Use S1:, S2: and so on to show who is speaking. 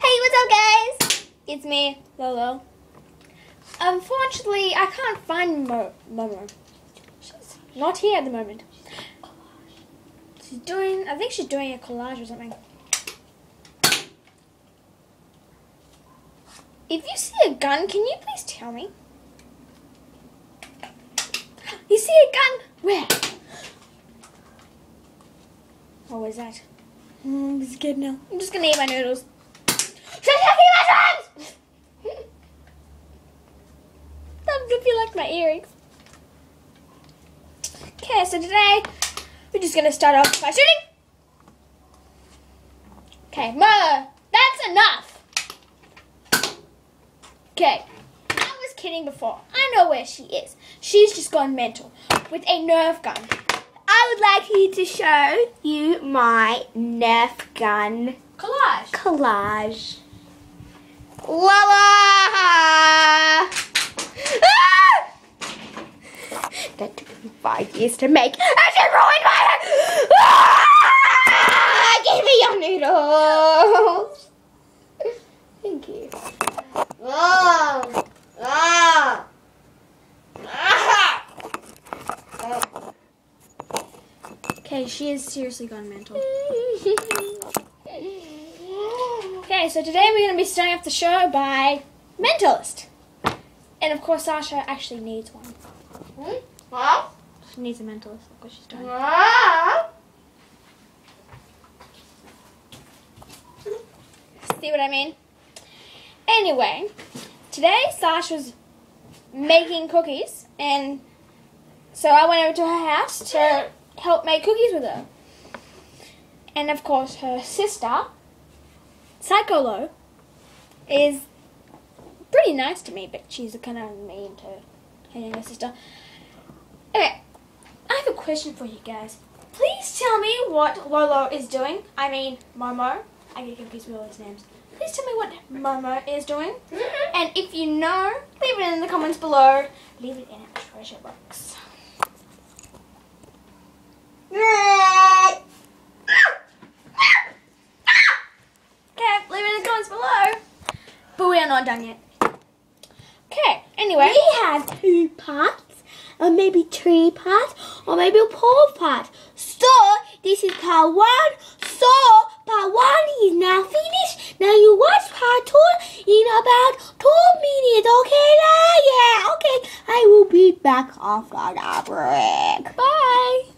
S1: Hey, what's up, guys? It's me, Lolo. Unfortunately, I can't find Mo- Momo. She's not here at the moment. She's doing, I think she's doing a collage or something. If you see a gun, can you please tell me? You see a gun? Where? What was that? Mm, I'm scared now. I'm just gonna eat my noodles. Stop touching my friends! That would feel like my earrings. Okay, so today we're just gonna start off by shooting. Okay, Mo, that's enough. Okay, I was kidding before. I know where she is. She's just gone mental with a Nerf gun. I would like you to show you my Nerf gun
S2: Collage.
S1: collage. La la! Ah! That took me five years to make. I just ruined my. Ah! Give me your noodles. Thank you.
S2: Ah. Ah.
S1: Okay, she is seriously gone mental. Okay, so today we're going to be starting off the show by Mentalist. And of course, Sasha actually needs one.
S2: Ah.
S1: She needs a mentalist. Look what she's doing. See what I mean? Anyway, today Sasha was making cookies, and so I went over to her house to help make cookies with her. And of course, her sister, Psycholo, is pretty nice to me, but she's a kind of mean to her younger sister. Okay, I have a question for you guys. Please tell me what Lolo is doing. I mean, Momo. I get confused with all his names. Please tell me what Momo is doing. Mm-hmm. And if you know, leave it in the comments below. Leave it in a treasure box. Okay, leave it in the comments below. But we are not done yet. Okay, anyway.
S3: We have two parts, or maybe three parts, or maybe four parts. So this is part one. So part one is now finished. Now you watch part two in about two minutes. Okay, now? Yeah. Okay. I will be back after the break.
S1: Bye.